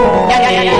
Yeah, yeah, yeah,